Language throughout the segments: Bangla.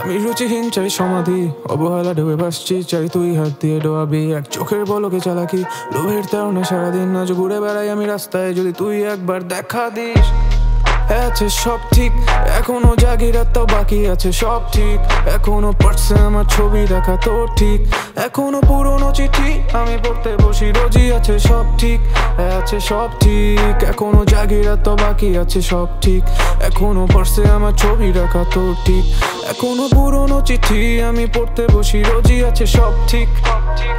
আমি রুচিহীন, চাই সমাধি। অবহেলা ঢুকে ভাসছি, চাই তুই হাত দিয়ে ডোয়াবি। এক চোখের বলকে চালাকি, লোভের তাড়না সারাদিন আজ ঘুরে বেড়াই আমি রাস্তায়। যদি তুই একবার দেখা দিস আছে সব ঠিক। এখনও জাগিরাত বাকি আছে সব ঠিক। এখনও পারছে আমার ছবি দেখা তো ঠিক। এখনও পুরনো চিঠি, আমি পড়তে বসি, রোজই আছে সব ঠিক আছে সব ঠিক। এখনও জাগিরা রাতটাও বাকি আছে সব ঠিক, এখনও পারছে আমার ছবি রাখা তো ঠিক। এখনও পুরনো চিঠি, আমি পড়তে বসি, রোজই আছে সব ঠিক।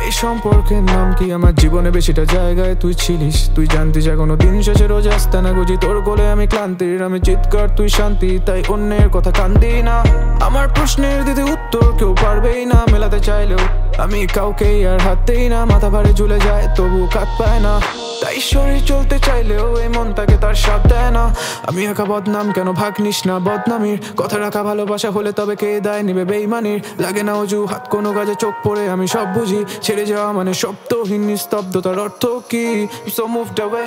এই সম্পর্কের নাম কি আমার জীবনে বেশিটা জায়গায় তুই ছিলিস? তুই জানতিস এখনও দিন শেষে রোজ আসতে না গুজি তোর কোলে আমি ক্লান্তির আমি চিৎকার, তুই শান্তি, তাই অন্যের কথা কান্দি না। আমার প্রশ্নের দিতে উত্তর কেউ পারবেই না, মেলাতে চাইলেও আমি কাউকে আর হাততেই না, মাথা ভারে ঝুলে যায়, তবু কাত পায় না। তাই শরীর চলতে চাইলেও এই মন তাকে তার সাথ দেয় না। আমি একা বদনাম, কেন ভাগ নিস না বদনামির? কথা রাখা ভালোবাসা হলে তবে কে দায় নিবে বেইমানির? লাগে না অজু হাত কোনো কাজে চোখ পড়ে আমি সব বুঝি। ছেড়ে যাওয়া মানে শব্দহীন নিস্তব্ধতার অর্থ কি? সো মুভড অ্যাওয়ে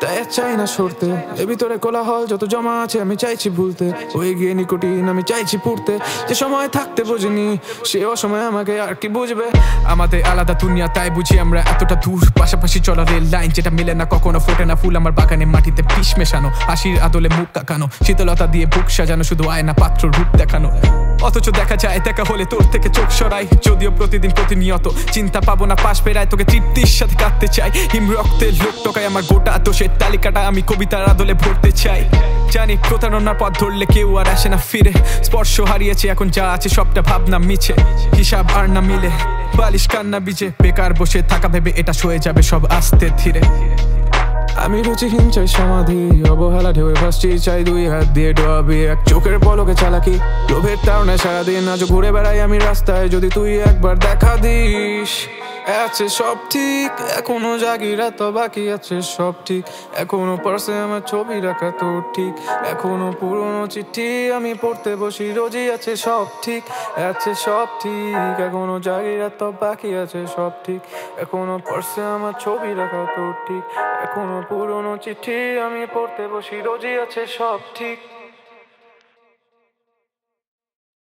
তাই চাই না সরতে। এ ভিতরে কোলাহল যত জমা আছে, আমি চাইছি ভুলতে। হয়ে গিয়ে নিকটিন আমি চাইছি পুড়তে। যে সময় থাকতে বুঝিনি, সে অসময় আমাকে আর কি বুঝবে? আমাদের আলাদা দুনিয়া, তাই বুঝি আমরা এতটা দূর। পাশাপাশি চলা রেল লাইন, যেটা মিলে না, কখনো ফোটে না। ফুল আমার বাগানে মাটিতে বিষ মেশানো, হাসির আদলে মুখ কাকানো। শীতলতা দিয়ে বুক সাজানো, শুধু আয়না পাত্র, রূপ দেখানো। অথচ দেখা যায়, দেখা হলে তোর থেকে চোখ সরাই। যদিও প্রতিদিন প্রতিনিয়ত চিন্তা পাবো না, পাশ পেরায় তোকে তৃপ্তির সাথে কাঁদতে চাই। হিম রক্তের লোক টকায় আমার গোটা দোষের তালিকাটা আমি কবিতার আদলে ভরতে চাই। জানি প্রতারণার পথ ধরলে কেউ আর আসে না ফিরে। স্পর্শ হারিয়েছে, এখন যা আছে সবটা ভাবনা মিছে। হিসাব আর না মিলে, বালিশ কান্না বিজে বেকার বসে থাকা ভেবে এটা সয়ে যাবে সব আস্তে ধীরে। আমি রুচি রুচিহীন, চাই সমাধি। অবহেলা ঢেউয়ে ভাসছি, চাই দুই হাত দিয়ে ডোয়াবি। এক চোখের পলকে চালাকি, লোভের তাড়নায় সারাদিন আজ ঘুরে বেড়াই আমি রাস্তায়। যদি তুই একবার দেখা দিস আছে সব ঠিক, এখনও জাগি রাত বাকি আছে সব ঠিক। এখনও পার্সে আমার ছবি রাখা তো ঠিক। এখনও পুরনো চিঠি আমি পড়তে বসি, রোজই আছে সব ঠিক। আছে সব ঠিক, এখনও জাগি রাত বাকি আছে সব ঠিক। এখনও পার্সে আমার ছবি রাখা তো ঠিক। এখনও পুরনো চিঠি আমি পড়তে বসি, রোজই আছে সব ঠিক।